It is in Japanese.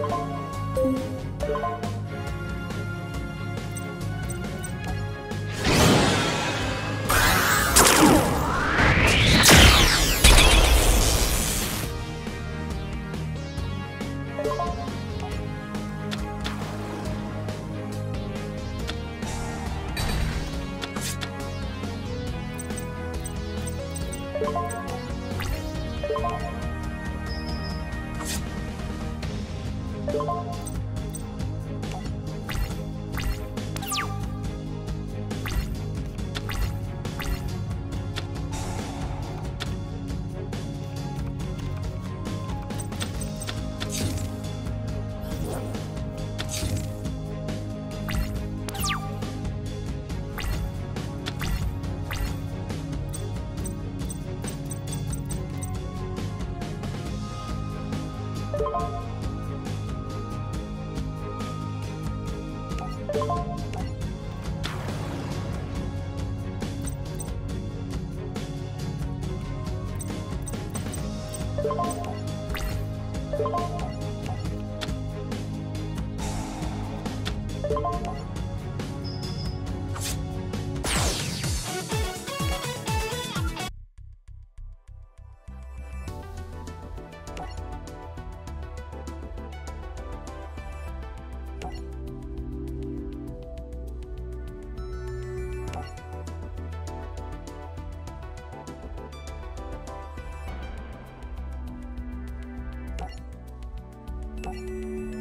you you Pai.